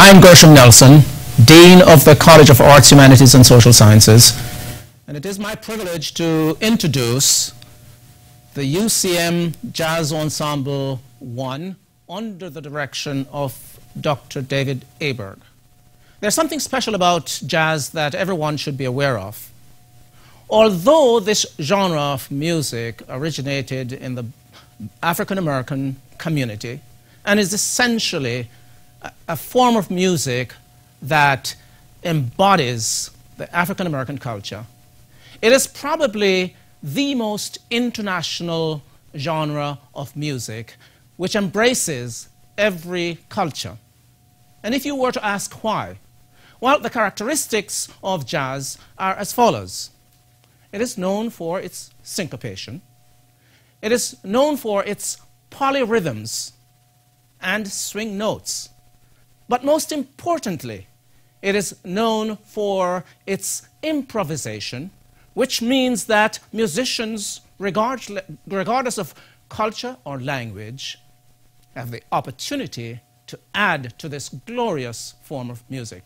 I'm Gershom Nelson, Dean of the College of Arts, Humanities and Social Sciences, and it is my privilege to introduce the UCM Jazz Ensemble 1 under the direction of Dr. David Aaberg. There's something special about jazz that everyone should be aware of. Although this genre of music originated in the African American community and is essentially a, form of music that embodies the African American culture, it is probably the most international genre of music which embraces every culture. And if you were to ask why, well, the characteristics of jazz are as follows. It is known for its syncopation. It is known for its polyrhythms and swing notes. But most importantly, it is known for its improvisation, which means that musicians, regardless of culture or language, have the opportunity to add to this glorious form of music.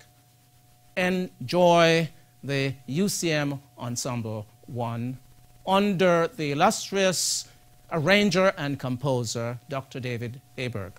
Enjoy the UCM Ensemble 1 under the illustrious arranger and composer, Dr. David Aaberg.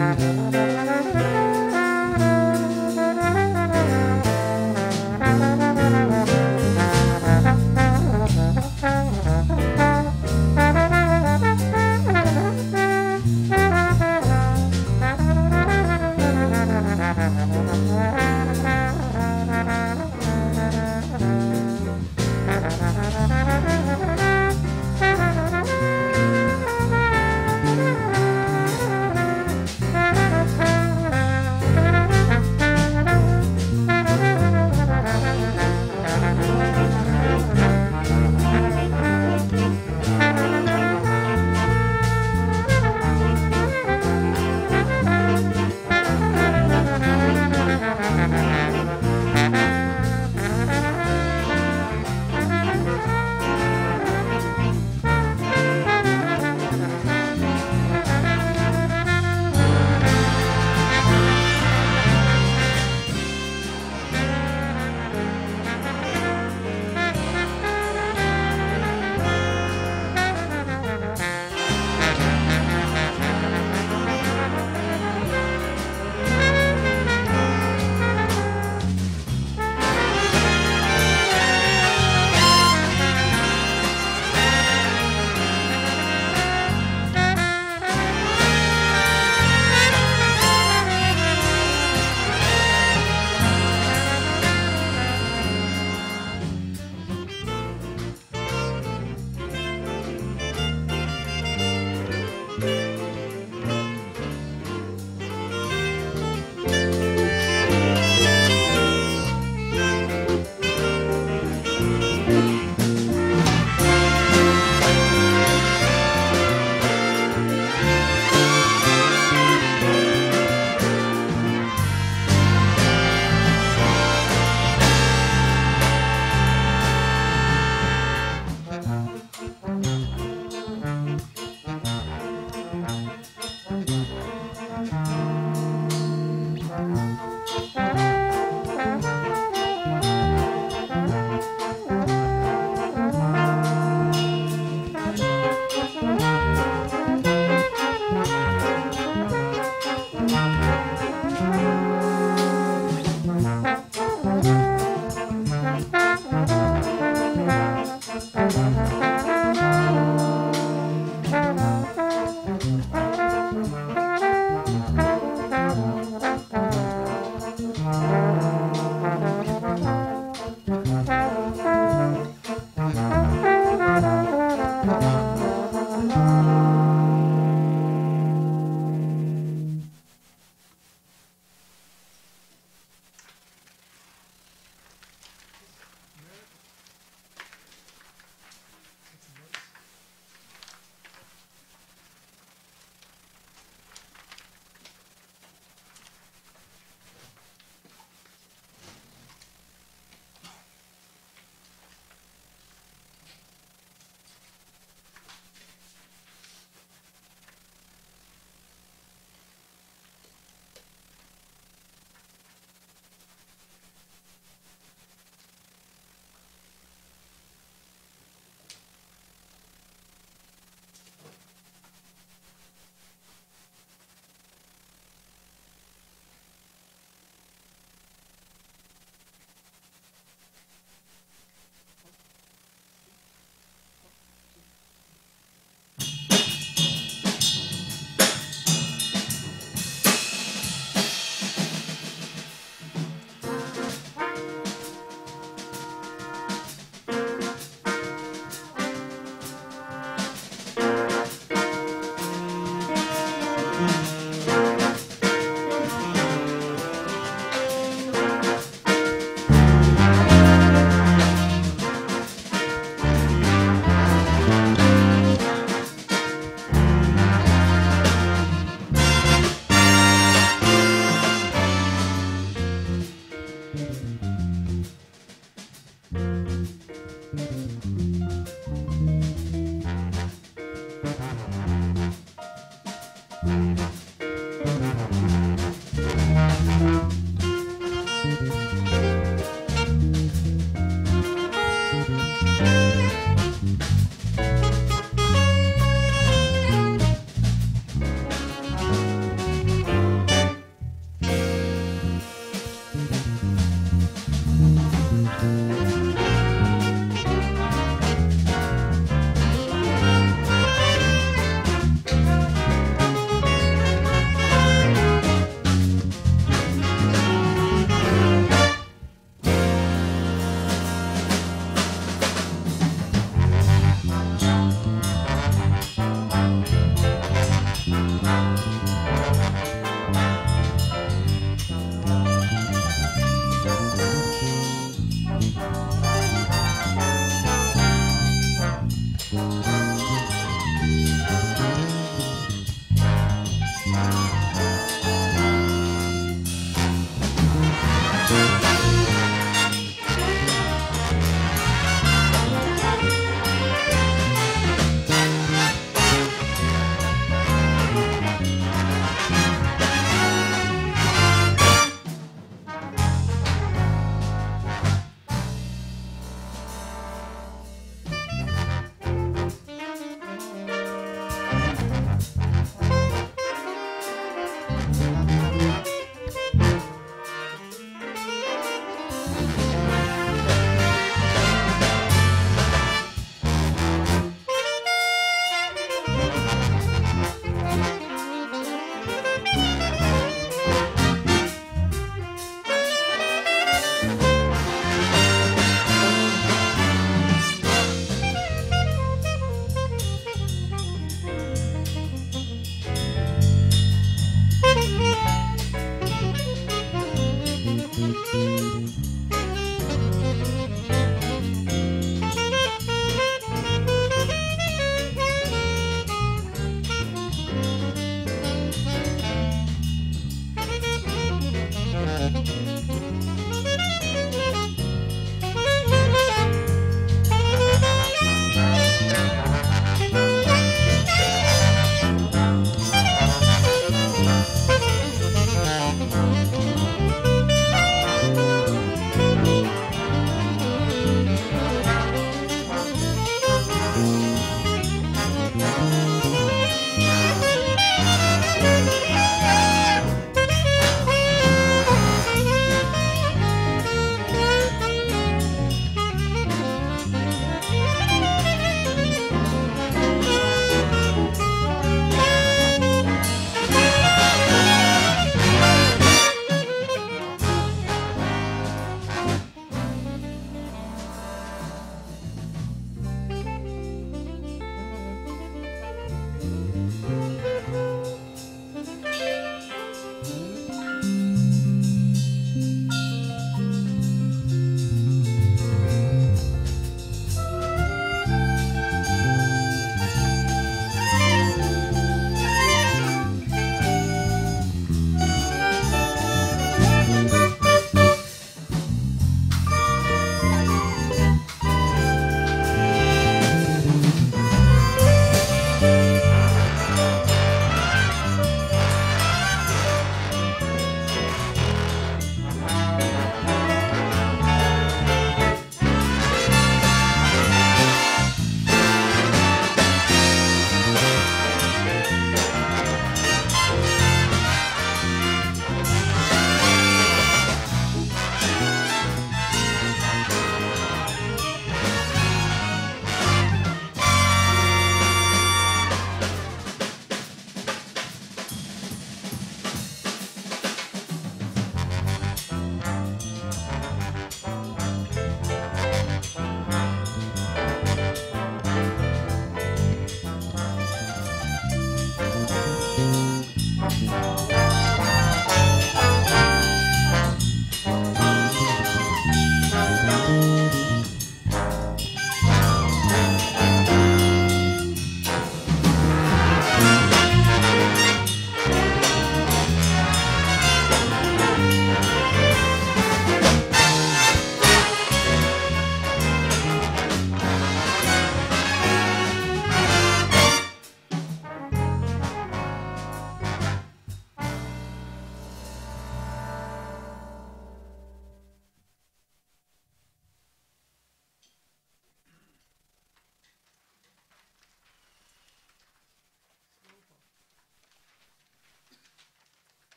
Thank you.